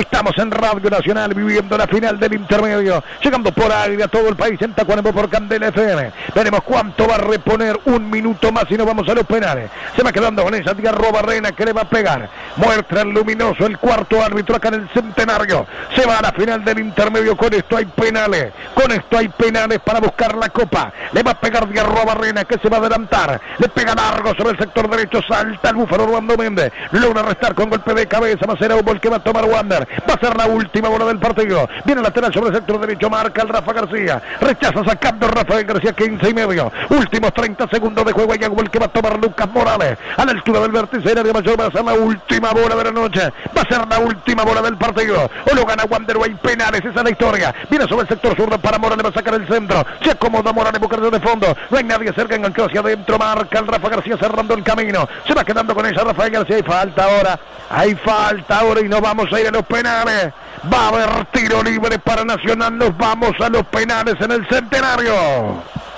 Estamos en Radio Nacional viviendo la final del intermedio. Llegando por aire a todo el país en Tacuarembó por Candela FM. Veremos cuánto va a reponer un minuto más y nos vamos a los penales. Se va quedando con esa tía Robarrena que le va a pegar. Muestra el luminoso el cuarto árbitro acá en el centenario. Se va a la final del intermedio. Con esto hay penales. Con esto hay penales para buscar la copa. Le va a pegar Díaz Robarrena que se va a adelantar. Le pega largo sobre el sector derecho. Salta el búfalo Orlando Méndez. Logra restar con golpe de cabeza. Aubol que va a tomar Wander. Va a ser la última bola del partido. Viene lateral sobre el sector derecho. Marca el Rafa García. Rechaza sacando Rafael García 15 y medio. Últimos 30 segundos de juego. Hay Aubol que va a tomar Lucas Morales. A la altura del vértice de mayor va a ser la última bola de la noche. Va a ser la última bola del partido. O lo gana Wander o hay penales. Esa es la historia. Viene sobre el sector sur para Morales. Va a sacar el centro. Se acomoda Morales buscando de fondo. No hay nadie cerca. Enganchó hacia adentro. Marca el Rafa García cerrando el camino. Se va quedando con ella Rafael García. Hay falta ahora. Hay falta ahora y nos vamos a ir a los penales. Va a haber tiro libre para Nacional. Nos vamos a los penales en el centenario.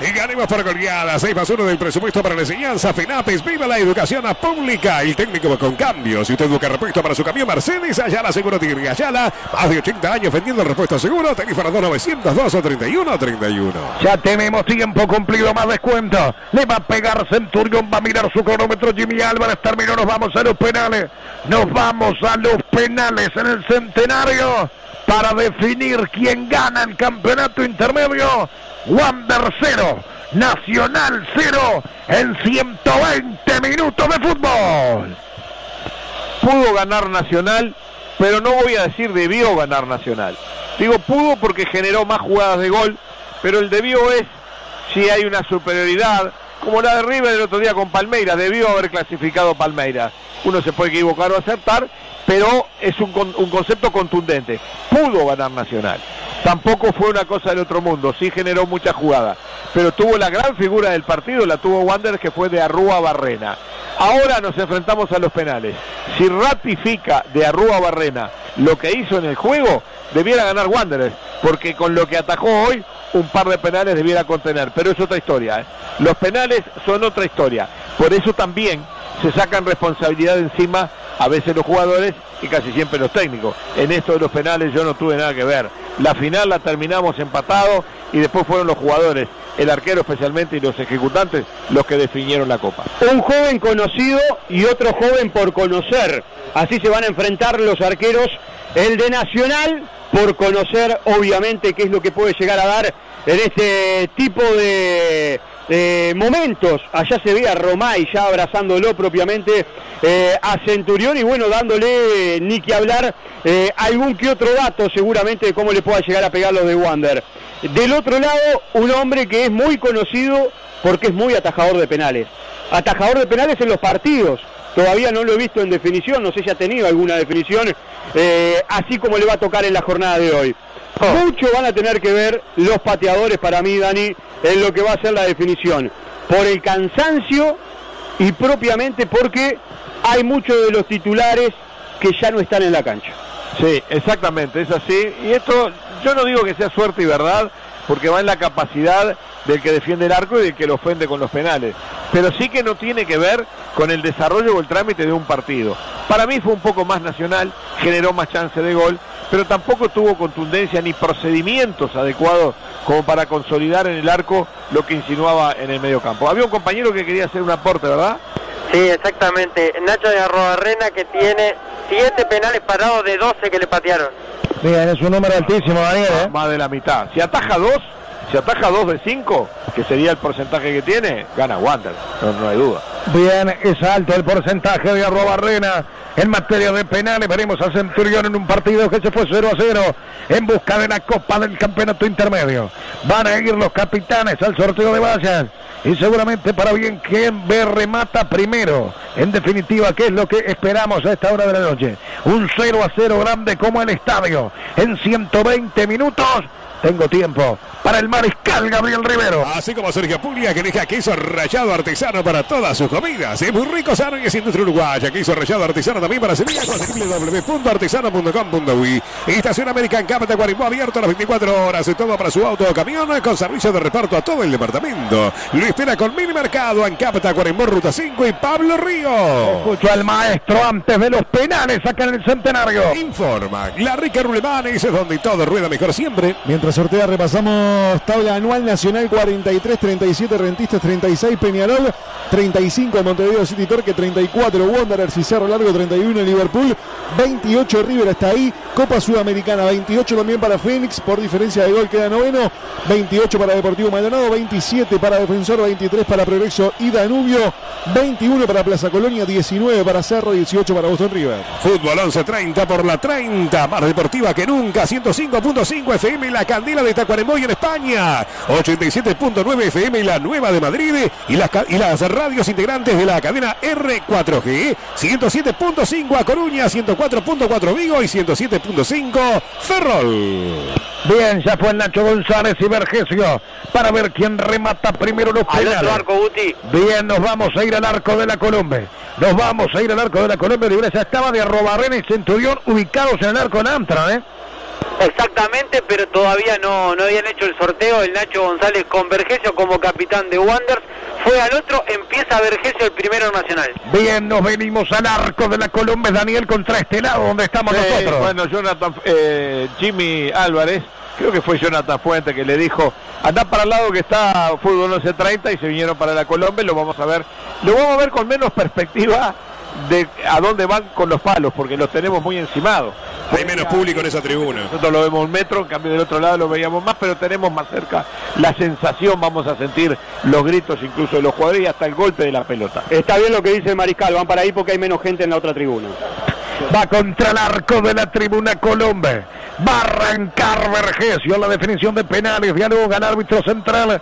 Y ganemos por goleada. 6 más 1 del presupuesto para la enseñanza. FENAPES, viva la educación pública. El técnico con cambios. Si usted busca repuesto para su camión Mercedes, Ayala Seguro Tigre Ayala. Más de 80 años vendiendo repuesto seguro. Tarifa 2902 o 31 31. Ya tenemos tiempo cumplido, más descuento. Le va a pegar Centurión, va a mirar su cronómetro. Jimmy Álvarez terminó. Nos vamos a los penales. Nos vamos a los penales en el centenario para definir quién gana el campeonato intermedio. Wander 0, Nacional 0 en 120 minutos de fútbol. Pudo ganar Nacional, pero no voy a decir debió ganar Nacional. Digo pudo porque generó más jugadas de gol, pero el debió es si hay una superioridad, como la de River el otro día con Palmeiras, debió haber clasificado Palmeiras. Uno se puede equivocar o acertar, pero es un, un concepto contundente. Pudo ganar Nacional. Tampoco fue una cosa del otro mundo, sí generó muchas jugadas, pero tuvo la gran figura del partido, la tuvo Wander que fue de Arrúa Barrena. Ahora nos enfrentamos a los penales. Si ratifica de Arrúa Barrena lo que hizo en el juego, debiera ganar Wanderers, porque con lo que atajó hoy, un par de penales debiera contener, pero es otra historia. ¿eh? Los penales son otra historia, por eso también se sacan responsabilidad encima a veces los jugadores y casi siempre los técnicos. En esto de los penales yo no tuve nada que ver. La final la terminamos empatado y después fueron los jugadores, el arquero especialmente y los ejecutantes los que definieron la copa. Un joven conocido y otro joven por conocer. Así se van a enfrentar los arqueros. El de Nacional por conocer obviamente qué es lo que puede llegar a dar en este tipo de eh, momentos. Allá se ve a Romay ya abrazándolo propiamente eh, a Centurión y bueno, dándole ni que hablar eh, algún que otro dato seguramente de cómo le pueda llegar a pegar los de Wander. Del otro lado, un hombre que es muy conocido porque es muy atajador de penales. Atajador de penales en los partidos. Todavía no lo he visto en definición, no sé si ha tenido alguna definición, así como le va a tocar en la jornada de hoy. Mucho van a tener que ver los pateadores para mí, Dani, en lo que va a ser la definición. Por el cansancio y propiamente porque hay muchos de los titulares que ya no están en la cancha. Sí, exactamente, es así. Y esto, yo no digo que sea suerte y verdad, porque va en la capacidad del que defiende el arco y del que lo ofende con los penales. Pero sí que no tiene que ver con el desarrollo o el trámite de un partido. Para mí fue un poco más nacional, generó más chance de gol, pero tampoco tuvo contundencia ni procedimientos adecuados como para consolidar en el arco lo que insinuaba en el medio campo. Había un compañero que quería hacer un aporte, ¿verdad? Sí, exactamente. Nacho de Arrobarrena que tiene siete penales parados de 12 que le patearon. Bien, es un número altísimo, Daniel. ¿eh? Más de la mitad. Si ataja dos, si ataja dos de cinco, que sería el porcentaje que tiene, gana Wander, no, no hay duda. Bien, es alto el porcentaje de Arrobarrena en materia de penales. Veremos a Centurión en un partido que se fue 0 a 0 en busca de la Copa del Campeonato Intermedio. Van a ir los capitanes al sorteo de vallas y seguramente para bien quien ve remata primero. En definitiva, ¿qué es lo que esperamos a esta hora de la noche? Un 0 a 0 grande como el estadio en 120 minutos. Tengo tiempo para el mariscal Gabriel Rivero. Así como Sergio Puglia, que deja queso rallado artesano para todas sus comidas. Es muy rico, sano y es industria uruguaya. Queso rallado artesano también para Sevilla con www.artesano.com.uy. Estación American Cap de Guarimbo abierto las 24 horas. Todo para su auto o camión con servicio de reparto a todo el departamento. Lo espera con mini mercado en Capta Guarimbo Ruta 5 y Pablo Río. Escucho al maestro antes de los penales acá en en el centenario. Informa, la rica Rulemanes es donde todo rueda mejor siempre. Mientras sortea repasamos tabla anual nacional 43, 37 Rentistas, 36 Peñarol, 35 Montevideo City Torque, 34 Wanderers y Cerro Largo, 31 Liverpool, 28 River hasta ahí, Copa Sudamericana, 28 también para Phoenix, por diferencia de gol queda noveno, 28 para Deportivo Maldonado, 27 para Defensor, 23 para Progreso y Danubio, 21 para Plaza Colonia, 19 para Cerro, 18 para Boston River. Fútbol 11.30 por la 30, más deportiva que nunca, 105.5 FM la Candela de Tacuarembó en España, 87.9 FM la Nueva de Madrid y las, y las radios integrantes de la cadena R4G, 107.5 a Coruña, 104.4 Vigo y 107.5 Ferrol. Bien, ya fue Nacho González y Vergesio para ver quién remata primero los Al penales. otro arco, Guti. Bien, nos vamos a ir al arco de la Colombe. Nos vamos a ir al arco de la Colombe. Libre ya estaba de Arrobarrena y Centurión ubicados en el arco de la Amtra, Exactamente, pero todavía no, no habían hecho el sorteo. El Nacho González con Vergesio como capitán de Wanderers. Fue al otro, empieza Vergesio el primero nacional. Bien, nos venimos al arco de la Colombe, Daniel, contra este lado donde estamos Sí, nosotros. Bueno, Jonathan, eh, Jimmy Álvarez, creo que fue Jonathan Fuente que le dijo, anda para el lado que está fútbol 11.30 y se vinieron para la Colombia, lo vamos a ver, lo vamos a ver con menos perspectiva de a dónde van con los palos, porque los tenemos muy encimados. Hay menos público en esa tribuna. Nosotros lo vemos un metro, en cambio del otro lado lo veíamos más, pero tenemos más cerca la sensación, vamos a sentir los gritos incluso de los jugadores y hasta el golpe de la pelota. Está bien lo que dice el Mariscal, van para ahí porque hay menos gente en la otra tribuna. Va contra el arco de la tribuna Colombe. Va a arrancar Vergesio. La definición de penales. Dialoga el árbitro central.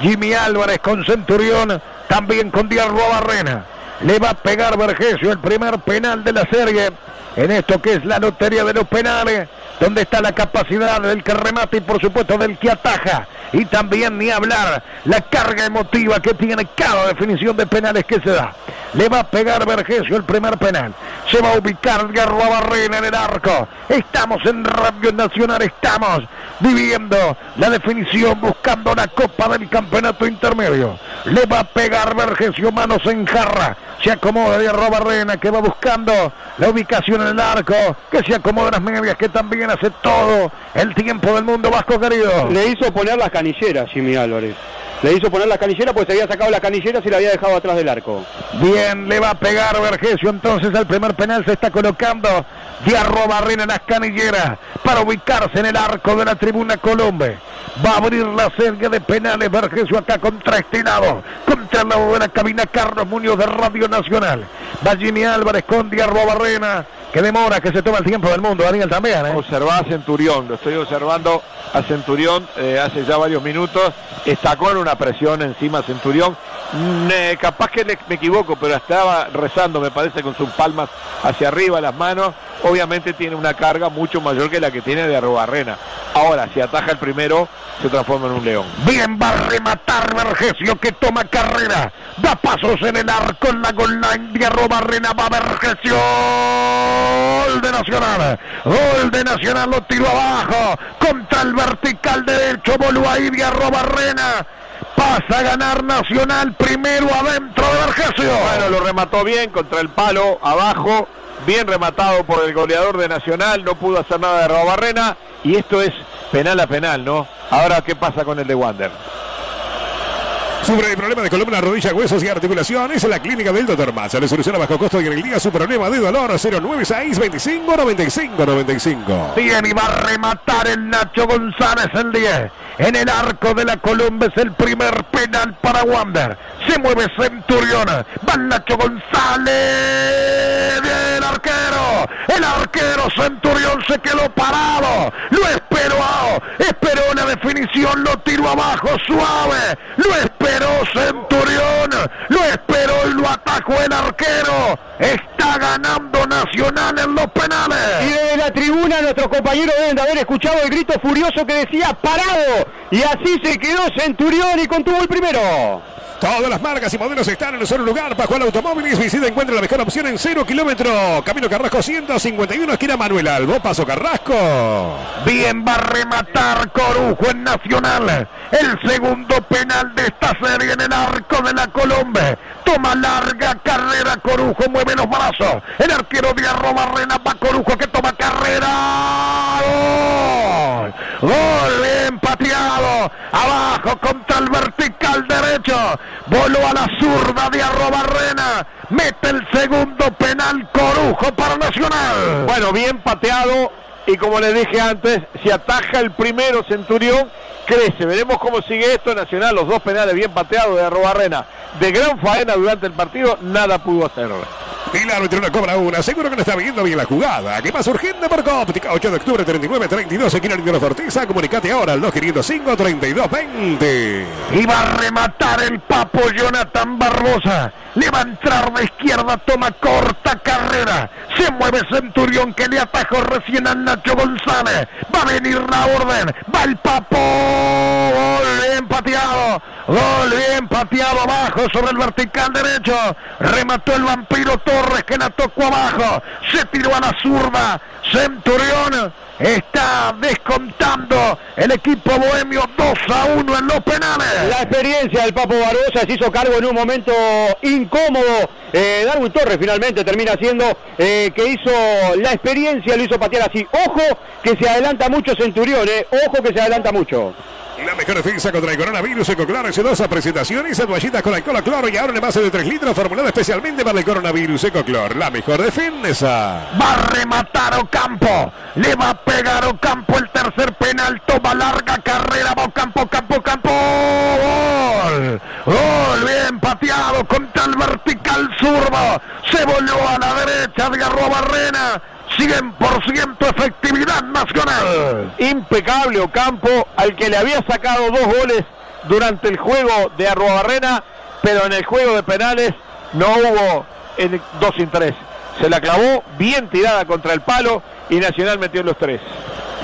Jimmy Álvarez con Centurión. También con Diarro Barrena. Le va a pegar Vergesio el primer penal de la serie. En esto que es la lotería de los penales. Donde está la capacidad del que remata y por supuesto del que ataja. Y también ni hablar la carga emotiva que tiene cada definición de penales que se da. Le va a pegar Vergesio el primer penal. Se va a ubicar Garro Barrena en el arco. Estamos en Radio Nacional, estamos viviendo la definición, buscando la copa del campeonato intermedio. Le va a pegar Vergesio, manos en jarra. Se acomoda Garro Barrena que va buscando la ubicación en el arco. Que se acomoda las medias, que también hace todo el tiempo del mundo vasco querido. Le hizo poner las canilleras Jimmy Álvarez. Le hizo poner las canilleras porque se había sacado las canilleras y la había dejado atrás del arco. Bien, le va a pegar Vergesio entonces al primer penal se está colocando Diarro Barrena en las canilleras para ubicarse en el arco de la tribuna Colombe. Va a abrir la serie de penales Vergesio acá contra este lado, contra la cabina Carlos Muñoz de Radio Nacional. Va Álvarez con Diarro Barrena, que demora, que se toma el tiempo del mundo, Daniel también. ¿eh? Observá a Centurión, lo estoy observando a Centurión eh, hace ya varios minutos, está con una presión encima Centurión, Mm, capaz que le- me equivoco, pero estaba rezando, me parece, con sus palmas hacia arriba, las manos, obviamente tiene una carga mucho mayor que la que tiene de Arrobarrena. Ahora, si ataja el primero, se transforma en un león. Bien va a rematar Vergesio que toma carrera. Da pasos en el arco en la gol line. Diarro Barrena va Vergesio. Gol de Nacional. Gol de Nacional lo tiró abajo. Contra el vertical derecho. Voló ahí Diarro Barrena. Pasa a ganar Nacional primero adentro de Vergesio. Bueno, lo remató bien contra el palo abajo, bien rematado por el goleador de Nacional, no pudo hacer nada de Robarrena y esto es penal a penal, ¿no? Ahora, ¿qué pasa con el de Wander? Sufre de problemas de columna, rodilla, huesos y articulaciones la clínica del Dr. Maza. Le soluciona bajo costo el día su problema de dolor 096 25 95 95. Bien, y va a rematar el Nacho González el 10. En el arco de la Columba es el primer penal para Wander. Se mueve Centurión. Va Nacho González. Bien, arquero. El arquero Centurión se quedó parado. Lo esperó. Esperó la definición. Lo tiró abajo suave. Lo esperó Centurión. Lo esperó y atajó el arquero. Está ganando Nacional en los Y penales. desde la tribuna nuestros compañeros deben de haber escuchado el grito furioso que decía parado. Y así se quedó Centurión y contuvo el primero. Todas las marcas y modelos están en un solo lugar. Pascual Automóviles. Visita encuentra la mejor opción en cero kilómetro. Camino Carrasco 151, esquina Manuel Albo. Paso Carrasco. Bien va a rematar Corujo en Nacional. El segundo penal de esta serie en el arco de la Colombia. Toma larga carrera Corujo, mueve los brazos. El arquero de Arrobarrena va Corujo que toma carrera. Gol. Gol bien pateado. Abajo contra el vertical derecho. Voló a la zurda de Arrobarrena. Mete el segundo penal Corujo para Nacional. Bueno, bien pateado y como les dije antes, si ataja el primero Centurión, crece. Veremos cómo sigue esto Nacional, los dos penales bien pateados de Arrobarrena. De gran faena durante el partido, nada pudo hacer. El árbitro no cobra una. Seguro que no está viendo bien la jugada. ¿Qué más urgente por Cóptica? 8 de octubre, 39, 32. Aquí en el Fortiza. Comunicate ahora al 2505 32 20. Y va a rematar el papo Jonathan Barbosa. Le va a entrar de izquierda, toma corta carrera. Se mueve Centurión que le atajó recién a Nacho González. Va a venir la orden. Va el papo. Gol bien pateado. Gol bien pateado abajo sobre el vertical derecho. Remató el vampiro Torres que la tocó abajo. Se tiró a la zurda. Centurión está descontando el equipo bohemio 2 a 1 en los penales. La experiencia del Papo Barbosa se hizo cargo en un momento incómodo. Eh, Darwin Torres finalmente termina siendo eh, que hizo la experiencia, lo hizo patear así. Ojo que se adelanta mucho Centurión, eh. ojo que se adelanta mucho. La mejor defensa contra el coronavirus Ecocloro S2 presentaciones a toallitas con alcohol a cloro y ahora en base de 3 litros formulada especialmente para el coronavirus Ecoclor. La mejor defensa. Va a rematar Ocampo. Le va a pegar Ocampo el tercer penal. Toma larga carrera. Va Ocampo, Campo, Campo. Gol. Gol bien pateado contra el vertical Se volvió a la derecha. Agarró a Barrena. 100% efectividad nacional. Impecable Ocampo, al que le había sacado dos goles durante el juego de Arrobarrena, pero en el juego de penales no hubo el 2 sin 3. Se la clavó bien tirada contra el palo y Nacional metió los tres.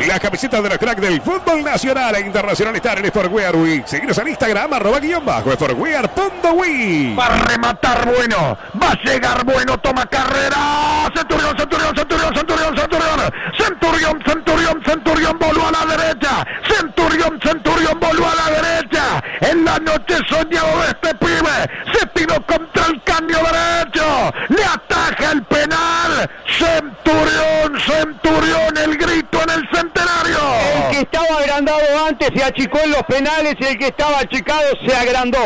Las camisetas de los crack del fútbol nacional e internacional están en Sportwear Week. Seguinos en Instagram, arroba guion bajo, Sportwear.week. Va a rematar bueno, va a llegar bueno, toma carrera. Centurión, Centurión, Centurión, Centurión, Centurión. Centurión, Centurión, Centurión, voló a la derecha. Centurión, Centurión, voló a la derecha. En la noche soñado de este pibe. Se tiró contra el cambio derecho. Le ataja el penal. Centurión, Centurión, el grito en el centenario. El que estaba agrandado antes se achicó en los penales y el que estaba achicado se agrandó.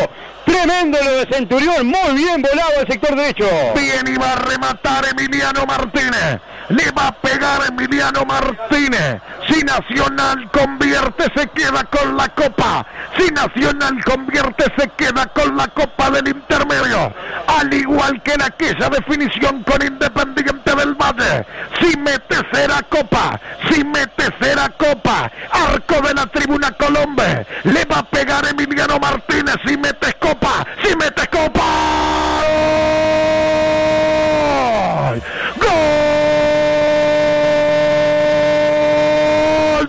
Tremendo lo de Centurión, muy bien volado al sector derecho. Bien iba a rematar Emiliano Martínez. Le va a pegar Emiliano Martínez. Si Nacional convierte, se queda con la copa. Si Nacional convierte, se queda con la copa del intermedio. Al igual que en aquella definición con Independiente del Valle. Si mete será copa. Si mete será copa. Arco de la tribuna Colombia. Le va a pegar Emiliano Martínez. Si metes copa. Si metes copa. Gol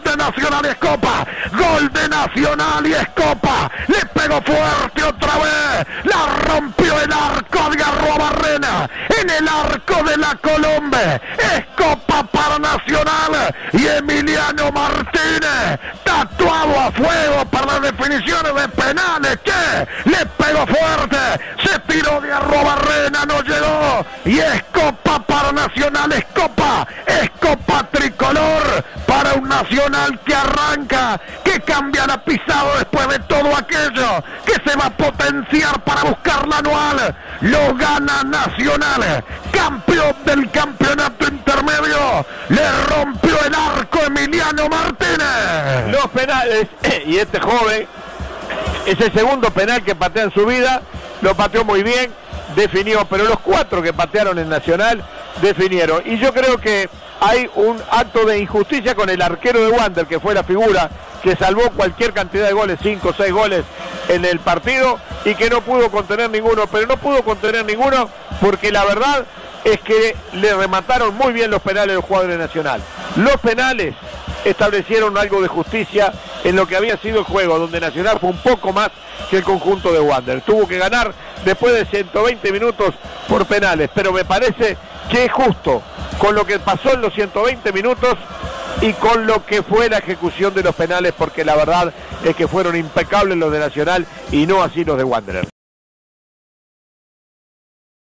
de Nacional y Escopa. Gol de Nacional y Escopa. Le pegó fuerte otra vez. La rompió el arco de Arrobarrena. En el arco de la Colombia. Escopa para Nacional. Y Emiliano Martínez. Tatuado a fuego definiciones de penales. Que le pegó fuerte. Se tiró de Arrobarrena. No llegó. Y Escopa para Nacional. Escopa. Escopa tricolor para un Nacional que arranca, que cambia la pisada después de todo aquello, que se va a potenciar para buscar la anual. Lo gana Nacional, campeón del campeonato. Le rompió el arco Emiliano Martínez. Los penales, y este joven es el segundo penal que patea en su vida, lo pateó muy bien, definió, pero los cuatro que patearon en Nacional definieron. Y yo creo que hay un acto de injusticia con el arquero de Wander, que fue la figura que salvó cualquier cantidad de goles, 5 o 6 goles en el partido, y que no pudo contener ninguno, pero no pudo contener ninguno porque la verdad es que le remataron muy bien los penales del jugador Nacional. Los penales establecieron algo de justicia en lo que había sido el juego, donde Nacional fue un poco más que el conjunto de Wander. Tuvo que ganar después de 120 minutos por penales, pero me parece que es justo con lo que pasó en los 120 minutos y con lo que fue la ejecución de los penales, porque la verdad es que fueron impecables los de Nacional y no así los de Wanderer.